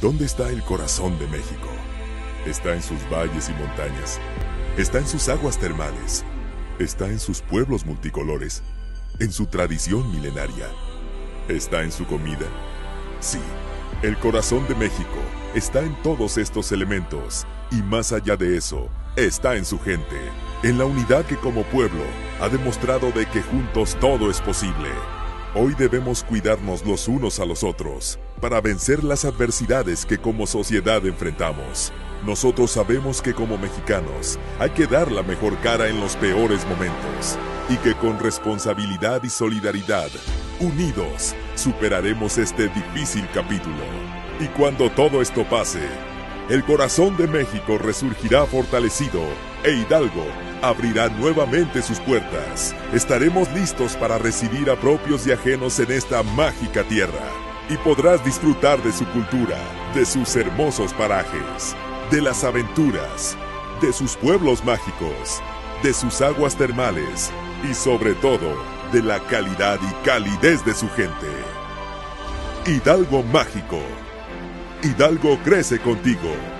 ¿Dónde está el corazón de México? Está en sus valles y montañas. Está en sus aguas termales. Está en sus pueblos multicolores. En su tradición milenaria. ¿Está en su comida? Sí, el corazón de México está en todos estos elementos. Y más allá de eso, está en su gente. En la unidad que como pueblo ha demostrado de que juntos todo es posible. Hoy debemos cuidarnos los unos a los otros para vencer las adversidades que como sociedad enfrentamos. Nosotros sabemos que como mexicanos hay que dar la mejor cara en los peores momentos y que con responsabilidad y solidaridad, unidos, superaremos este difícil capítulo. Y cuando todo esto pase, el corazón de México resurgirá fortalecido e Hidalgo abrirá nuevamente sus puertas. Estaremos listos para recibir a propios y ajenos en esta mágica tierra. Y podrás disfrutar de su cultura, de sus hermosos parajes, de las aventuras, de sus pueblos mágicos, de sus aguas termales y sobre todo de la calidad y calidez de su gente. Hidalgo Mágico. Hidalgo crece contigo.